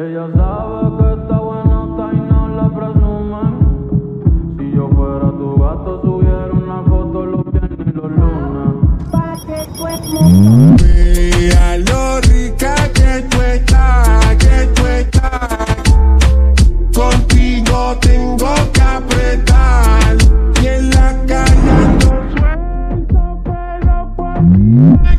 Ella sabe que está buenota y no la presume. Si yo fuera tu gato, subiera una foto los viernes y los lunes. Pa' que Mira lo rica que tú estás, que tú estás. Contigo tengo que apretar. Y en la calle no suelto, pero.